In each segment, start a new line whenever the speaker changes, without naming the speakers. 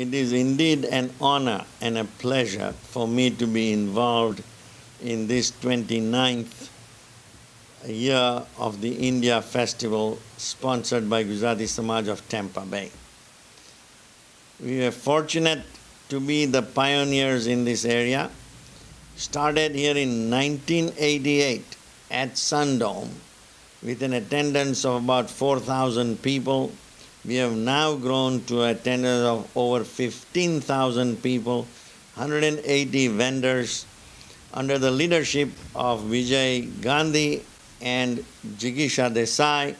It is indeed an honor and a pleasure for me to be involved in this 29th year of the India Festival sponsored by Gujarati Samaj of Tampa Bay. We are fortunate to be the pioneers in this area. Started here in 1988 at Sundome with an attendance of about 4,000 people. We have now grown to a attendance of over 15,000 people, 180 vendors, under the leadership of Vijay Gandhi and Jigisha Desai.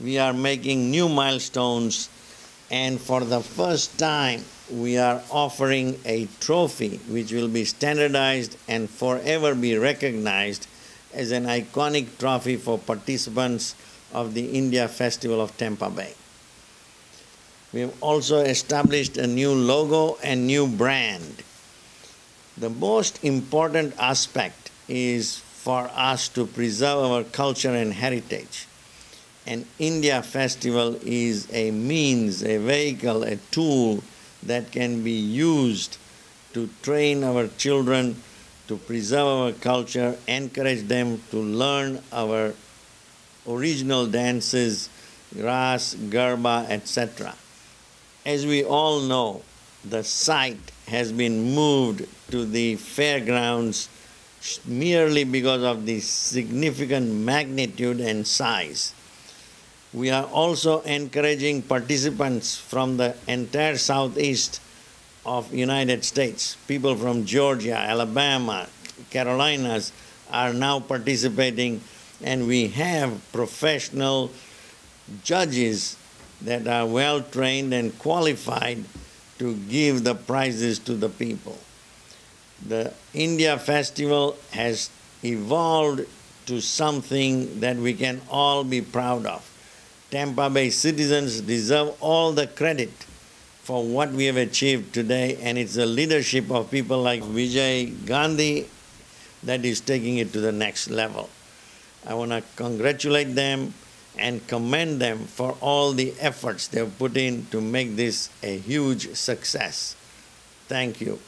We are making new milestones, and for the first time, we are offering a trophy which will be standardized and forever be recognized as an iconic trophy for participants of the India Festival of Tampa Bay. We have also established a new logo and new brand. The most important aspect is for us to preserve our culture and heritage. And India Festival is a means, a vehicle, a tool that can be used to train our children to preserve our culture, encourage them to learn our original dances, ras, garba, etc. As we all know, the site has been moved to the fairgrounds merely because of the significant magnitude and size. We are also encouraging participants from the entire southeast of United States. People from Georgia, Alabama, Carolinas are now participating and we have professional judges that are well trained and qualified to give the prizes to the people. The India Festival has evolved to something that we can all be proud of. Tampa Bay citizens deserve all the credit for what we have achieved today, and it's the leadership of people like Vijay Gandhi that is taking it to the next level. I want to congratulate them and commend them for all the efforts they've put in to make this a huge success. Thank you.